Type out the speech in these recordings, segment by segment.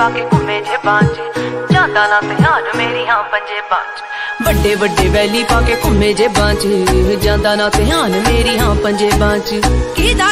ਪਾ ਕੇ ਘੁੰਮੇ ਜੇ ਬਾਂਝ। ਜਾਂਦਾ ਨਾ ਧਿਆਨ ਮੇਰੀ ਹਾਂ ਪੰਜੇ ਬਾਂਝ। ਵੱਡੇ ਵੱਡੇ ਵੈਲੀ ਪਾ ਕੇ ਘੁੰਮੇ ਜੇ ਬਾਂਝ। ਜਾਂਦਾ ਨਾ ਧਿਆਨ ਮੇਰੀ ਹਾਂ ਪੰਜੇ ਬਾਂਝ। ਕਿਦਾ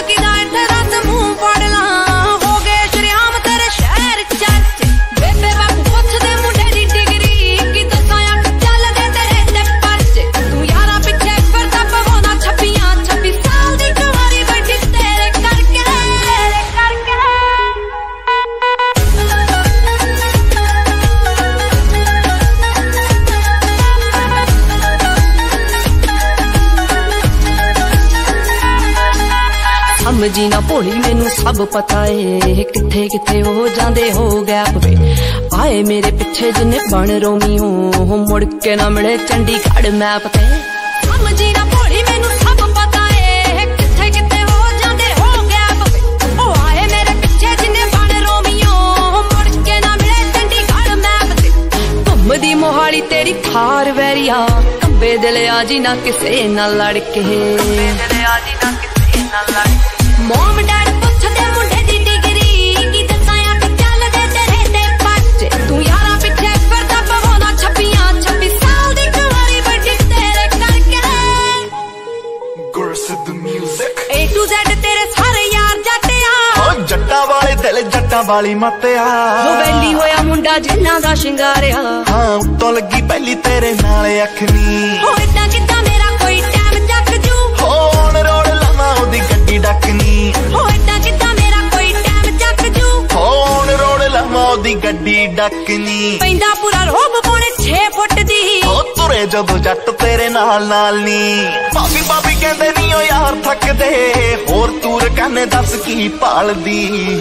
ਸਮਝੀ ਨਾ ਭੋਲੀ, ਮੈਨੂੰ ਸਭ ਪਤਾ ਏ। ਕਿੱਥੇ ਕਿੱਥੇ ਹੋ ਜਾਂਦੇ ਹੋ ਗੈਪ ਵੇ। ਆਏ ਮੇਰੇ ਪਿੱਛੇ ਜਿੰਨੇ ਬਣ ਰੋਮੀਓ ਮੁੜ ਕੇ ਨਾ ਮਿਲੇ ਚੰਡੀਗੜ੍ਹ ਮੈਪ ਤੇ। ਸਮਝੀ ਨਾ ਭੋਲੀ, ਮੈਨੂੰ ਸਭ ਪਤਾ ਏ। ਕਿੱਥੇ ਕਿੱਥੇ ਹੋ ਜਾਂਦੇ ਹੋ ਗੈਪ ਉਹ ਆਏ ਮੇਰੇ ਪਿੱਛੇ ਜਿੰਨੇ ਬਣ ਰੋਮੀਓ ਮੁੜ ਕੇ ਨਾ ਮਿਲੇ ਚੰਡੀਗੜ੍ਹ ਮੈਪ ਤੇ। ਘੁੰਮਦੀ ਮੋਹਾਲੀ ਤੇਰੀ ਥਾਰ ਵੈਰੀਆ, ਕੰਬੇ ਦਿਲ ਆ ਜੀ ਨਾ ਕਿਸੇ ਨਾਲ ਲੜ ਕੇ ਕੰਬੇ ਦਿਲ ਆ ਜੀ ਨਾ ਕਿਸੇ ਨਾਲ ਲੜ ਕੇ to Z ਤੇਰੇ ਸਾਰੇ ਯਾਰ ਜੱਟਿਆ। ਓ ਜੱਟਾਂ ਵਾਲੇ ਦਿਲ ਜੱਟਾਂ ਵਾਲੀ ਮੱਤਿਆ। ਹੋ ਵੈਲੀ ਹੋਇਆ ਮੁੰਡਾ ਜਿੰਨਾ ਦਾ ਸ਼ਿੰਗਾਰਿਆ। ਹਾਂ ਉੱਤੋਂ ਲੱਗੀ ਪਹਿਲੀ ਤੇਰੇ ਨਾਲ ਅੱਖ ਨੀ ਹੋ ਏਦਾਂ ਕਿੱਦਾਂ ਮੇਰਾ ਕੋਈ ਟਾਈਮ ਚੱਕ ਜੂ। ਹੋਣ ਰੋੜ ਲਵਾਂ ਉਹਦੀ ਗੱਡੀ ਡੱਕਨੀ ਹੋ ਏਦਾਂ ਕਿੱਦਾਂ ਮੇਰਾ ਕੋਈ ਟਾਈਮ ਚੱਕ ਜੂ। ਹੋਣ ਰੋੜ ਲਵਾਂ ਉਹਦੀ ਗੱਡੀ ਡੱਕਨੀ ਪੈਂਦਾ ਪੂਰਾ ਰੋਬ ਪੌਣੇ 6 ਫੁੱਟ ਦੀ ਓ ਜਦੋਂ ਜੱਟ ਤੇਰੇ ਨਾਲ ਨਾਲ ਨੀ। ਭਾਬੀ ਭਾਬੀ ਕਹਿੰਦੇ ਨੀ ਓ ਯਾਰ ਥੱਕਦੇ। ਹੋਰ ਤੂਰ ਕਹਿੰਦੇ ਦੱਸ ਕੀ ਭਾਲਦੀ